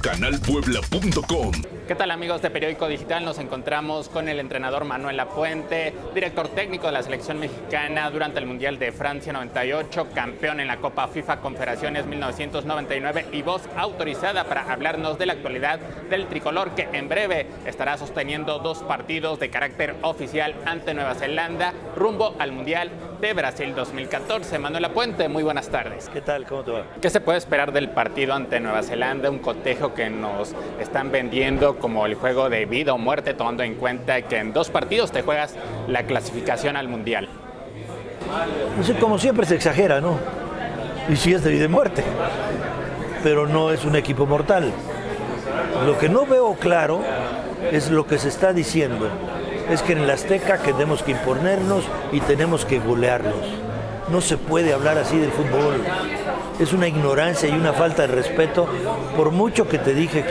canalpuebla.com. ¿Qué tal amigos de Periódico Digital? Nos encontramos con el entrenador Manuel Lapuente, director técnico de la selección mexicana durante el Mundial de Francia 98, campeón en la Copa FIFA Confederaciones 1999 y voz autorizada para hablarnos de la actualidad del tricolor que en breve estará sosteniendo dos partidos de carácter oficial ante Nueva Zelanda rumbo al Mundial de Brasil 2014. Manuel Lapuente, muy buenas tardes. ¿Qué tal? ¿Cómo te va? ¿Qué se puede esperar del partido ante Nueva Zelanda? Un cotejo que nos están vendiendo como el juego de vida o muerte, tomando en cuenta que en dos partidos te juegas la clasificación al Mundial. como siempre se exagera, ¿no? Y si es de vida y muerte. Pero no es un equipo mortal. Lo que no veo claro es lo que se está diciendo. Es que en el Azteca tenemos que imponernos y tenemos que golearlos. No se puede hablar así del fútbol es una ignorancia y una falta de respeto. Por mucho que te dije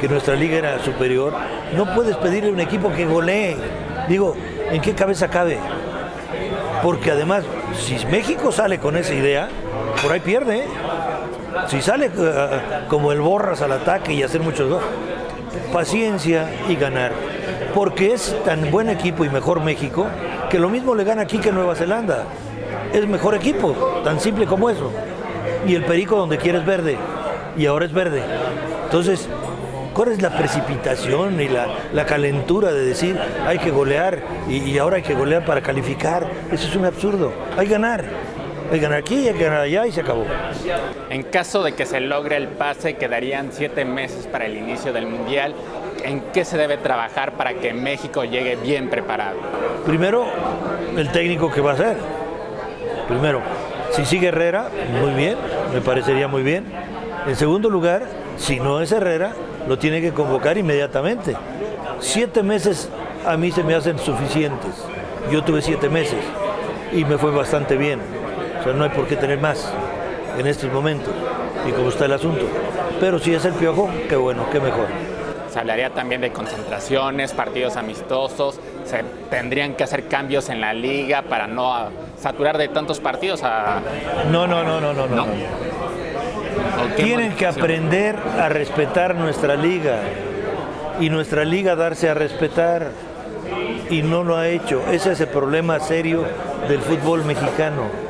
que, nuestra liga era superior, no puedes pedirle a un equipo que golee. Digo, ¿en qué cabeza cabe? Porque además, si México sale con esa idea, por ahí pierde. ¿eh? Si sale eh, como el borras al ataque y hacer muchos goles, paciencia y ganar. Porque es tan buen equipo y mejor México que lo mismo le gana aquí que Nueva Zelanda. Es mejor equipo, tan simple como eso y el perico donde quieres verde, y ahora es verde. Entonces, ¿cuál es la precipitación y la, calentura de decir hay que golear y, ahora hay que golear para calificar? Eso es un absurdo. Hay que ganar. Hay que ganar aquí, hay que ganar allá y se acabó. En caso de que se logre el pase, quedarían siete meses para el inicio del Mundial. ¿En qué se debe trabajar para que México llegue bien preparado? Primero, el técnico que va a ser. Primero, si sigue Herrera, muy bien, me parecería muy bien. En segundo lugar, si no es Herrera, lo tiene que convocar inmediatamente. Siete meses a mí se me hacen suficientes. Yo tuve siete meses y me fue bastante bien. O sea, no hay por qué tener más en estos momentos y cómo está el asunto. Pero si es el piojo, qué bueno, qué mejor. Se hablaría también de concentraciones, partidos amistosos. Se tendrían que hacer cambios en la liga para no saturar de tantos partidos a... No, no, no, no, no, no. Tienen que aprender a respetar nuestra liga y nuestra liga darse a respetar y no lo ha hecho. Ese es el problema serio del fútbol mexicano.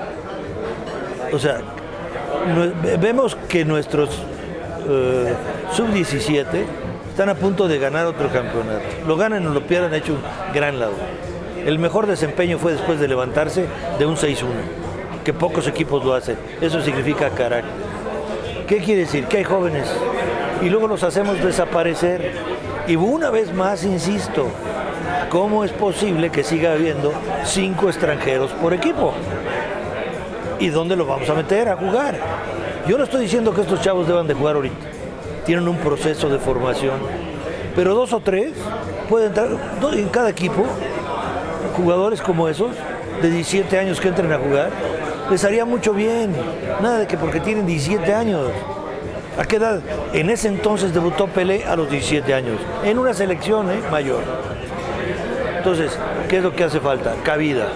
O sea, vemos que nuestros eh, sub-17 están a punto de ganar otro campeonato. Lo ganan o lo pierden, han hecho un gran lado. El mejor desempeño fue después de levantarse de un 6-1, que pocos equipos lo hacen. Eso significa carácter. ¿Qué quiere decir? Que hay jóvenes y luego los hacemos desaparecer. Y una vez más, insisto, ¿cómo es posible que siga habiendo cinco extranjeros por equipo? ¿Y dónde los vamos a meter a jugar? Yo no estoy diciendo que estos chavos deban de jugar ahorita. Tienen un proceso de formación. Pero dos o tres pueden entrar en cada equipo jugadores como esos, de 17 años que entren a jugar, les haría mucho bien. Nada de que porque tienen 17 años. ¿A qué edad? En ese entonces debutó Pelé a los 17 años, en una selección ¿eh? mayor. Entonces, ¿qué es lo que hace falta? Cabida.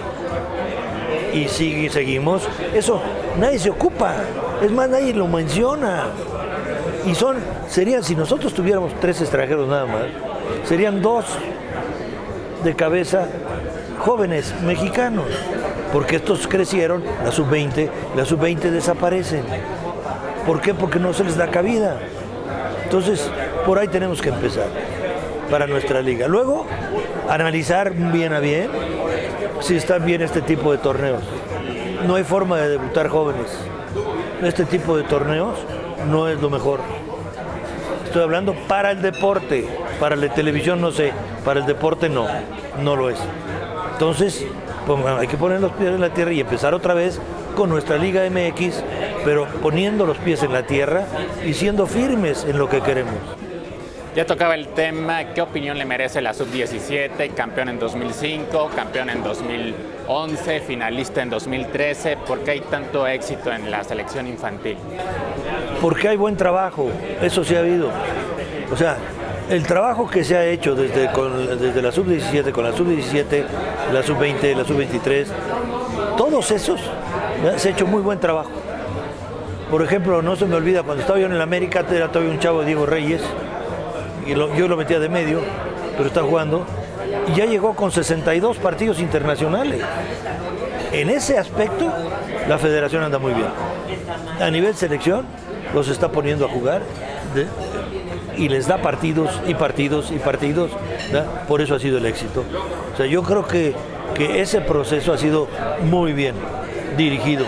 Y sigue, seguimos. Eso, nadie se ocupa. Es más, nadie lo menciona. Y son, serían, si nosotros tuviéramos tres extranjeros nada más, serían dos de cabeza jóvenes mexicanos, porque estos crecieron, la sub-20, la sub-20 desaparecen. ¿Por qué? Porque no se les da cabida. Entonces, por ahí tenemos que empezar para nuestra liga. Luego, analizar bien a bien si están bien este tipo de torneos. No hay forma de debutar jóvenes. Este tipo de torneos no es lo mejor. Estoy hablando para el deporte, para la televisión no sé, para el deporte no, no lo es. Entonces, pues, hay que poner los pies en la tierra y empezar otra vez con nuestra Liga MX, pero poniendo los pies en la tierra y siendo firmes en lo que queremos. Ya tocaba el tema, ¿qué opinión le merece la sub-17, campeón en 2005, campeón en 2011, finalista en 2013? ¿Por qué hay tanto éxito en la selección infantil? Porque hay buen trabajo, eso sí ha habido. O sea, el trabajo que se ha hecho desde, desde la sub-17, con la sub-17, la sub-20, la sub-23, todos esos, se ha hecho muy buen trabajo. Por ejemplo, no se me olvida, cuando estaba yo en el América, era todavía un chavo Diego Reyes, yo lo metía de medio, pero está jugando, y ya llegó con 62 partidos internacionales. En ese aspecto, la federación anda muy bien. A nivel selección, los está poniendo a jugar y les da partidos y partidos y partidos. Por eso ha sido el éxito. O sea, yo creo que, que ese proceso ha sido muy bien dirigido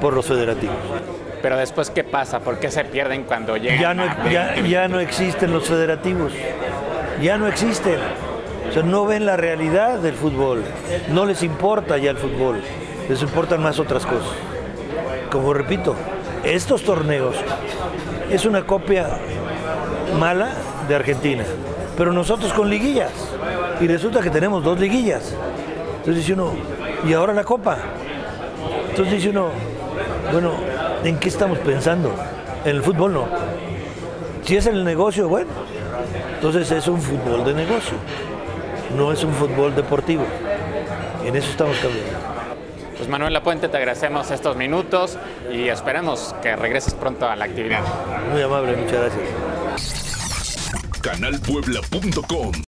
por los federativos. Pero después, ¿qué pasa? ¿Por qué se pierden cuando llegan? Ya no, a ya, 20? ya no existen los federativos. Ya no existen. O sea, no ven la realidad del fútbol. No les importa ya el fútbol. Les importan más otras cosas. Como repito, estos torneos es una copia mala de Argentina. Pero nosotros con liguillas. Y resulta que tenemos dos liguillas. Entonces dice uno, ¿y ahora la copa? Entonces dice uno, bueno, ¿en qué estamos pensando? En el fútbol no. Si es el negocio, bueno, entonces es un fútbol de negocio, no es un fútbol deportivo. En eso estamos cambiando. Pues Manuel Lapuente, te agradecemos estos minutos y esperemos que regreses pronto a la actividad. Muy amable, muchas gracias. Canalpuebla.com